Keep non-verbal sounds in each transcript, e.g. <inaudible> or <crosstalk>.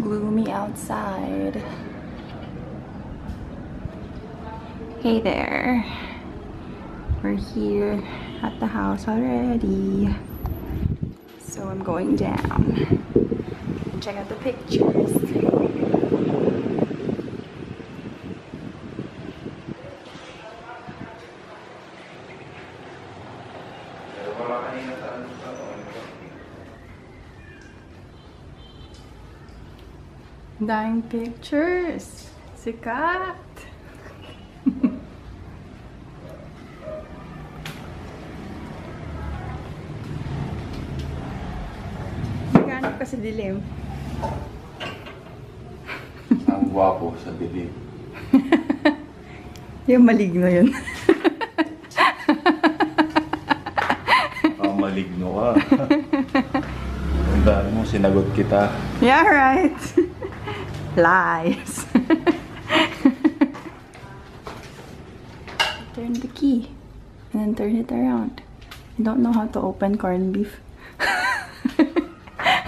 gloomy outside. Hey there. We're here at the house already. So I'm going down. Check out the pictures. Daming pictures. Sikat. <laughs> Naghanap ka sa dilim. Ang gwapo sa dilim. <laughs> Yung maligno yun. Ang <laughs> maligno ka. Ang dami mo, sinagot kita. yeah, right. Lies. <laughs> turn the key and then turn it around. I don't know how to open corned beef.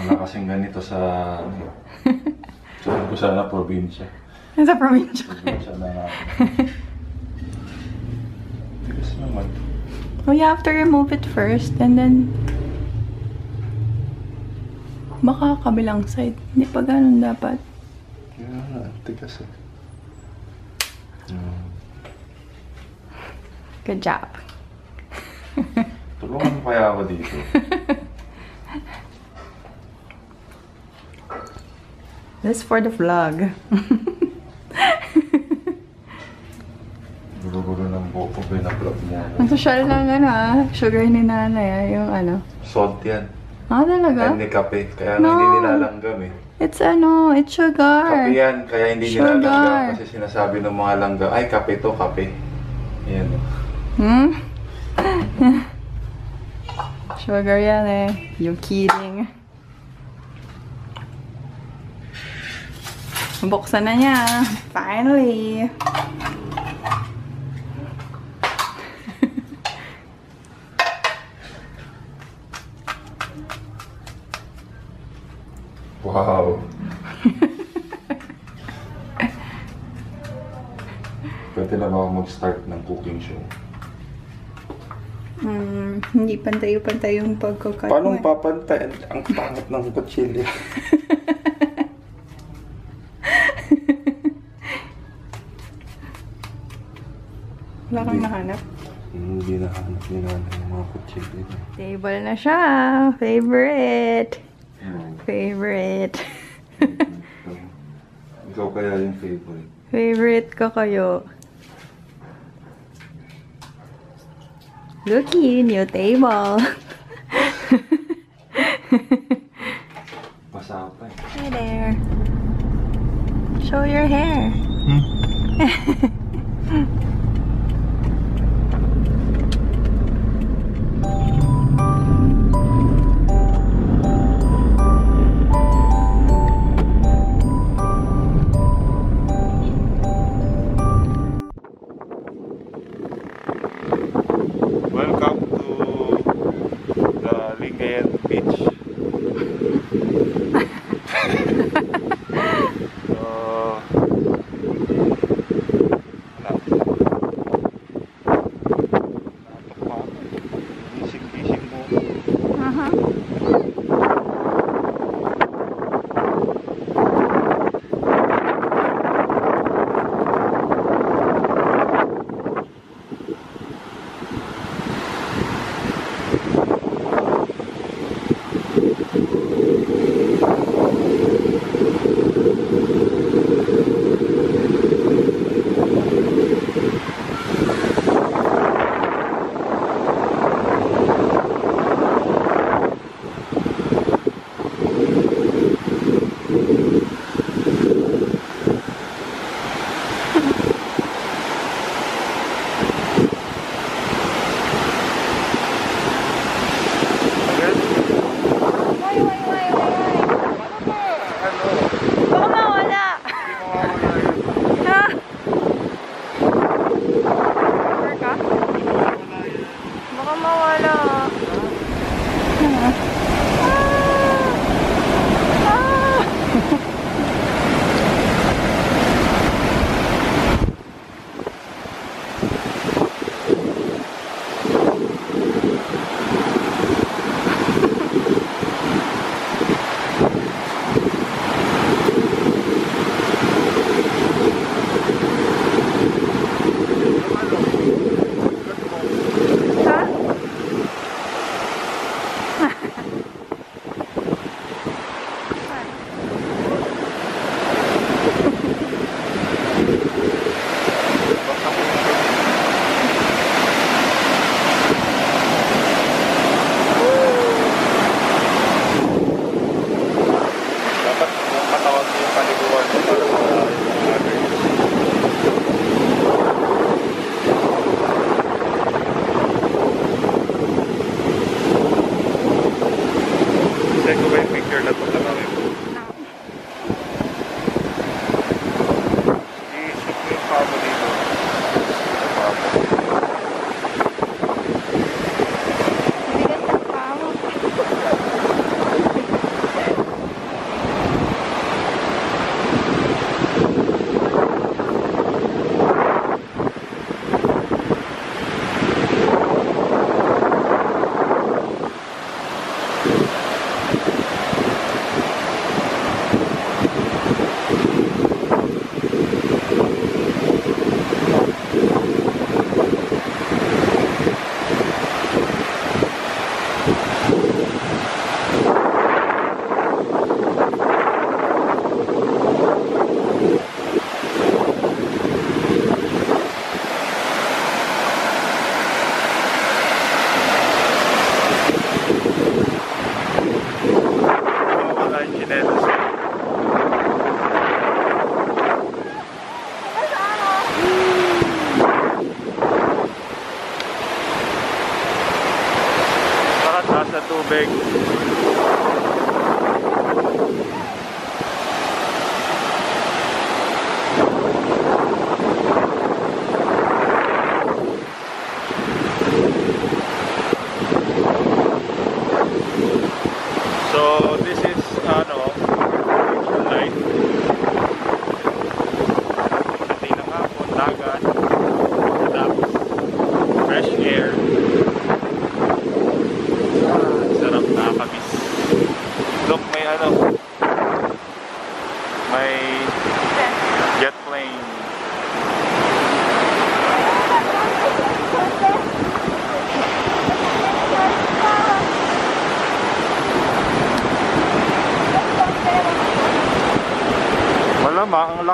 Wala kasing ganito sa... <laughs> Sabi ko sana probinsya. Nasa probinsya. Probinsya na natin. Tigas naman. Oh, you have to remove it first and then baka kabilang side. Hindi pa ganun dapat. Kaya nga, tigas eh. Hmm. Good job. Tulungan mo kaya ako dito. <laughs> This for the vlog. <laughs> Gulo-gulo ng buko, binablog mo ako. Ang social lang ano ah. Sugar ni nanay ah. Yung ano. Salt yan. Ah, talaga? Yan ni kape. Kaya No. nga hindi nilalanggam eh. It's ano, it's sugar. Kape yan, kaya hindi Sugar. nilalanggam. Kasi sinasabi ng mga langgam, ay kape to, kape. Yan. Hmm? <laughs> sugar yan eh. Yung kidding. Buksan na niya. Finally. Wow. Pwede na ba ako mag-start ng cooking show? Hmm, hindi pantay-pantay yung pagkukat Paano mo. eh. papantay? Ang pangat ng kutsilyo. <laughs> Wala kang Hindi. nahanap. Hindi na hanap ni nanay yung mga kutsilyo. Table na siya. Favorite. Hmm. Favorite. <laughs> Ikaw kaya yung favorite. Favorite ko kayo. Looky, new table. <laughs> Basa pa eh. Hey there. Show your hair. Welcome <laughs> little big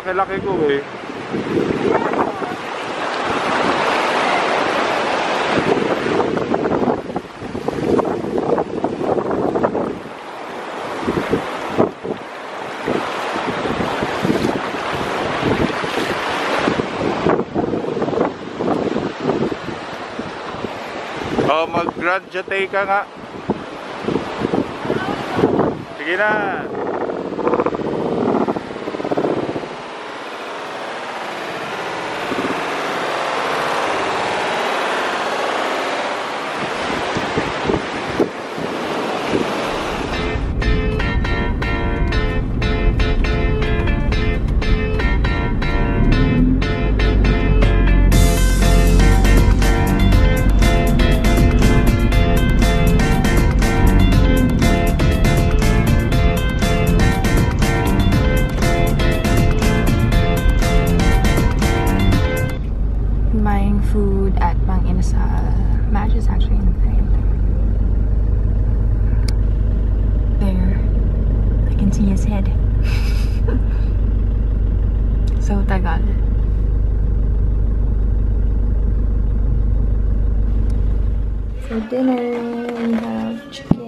laki-laki ko eh. Oh, mag-grand ka nga. Sige na. so tagal. For dinner, we have chicken.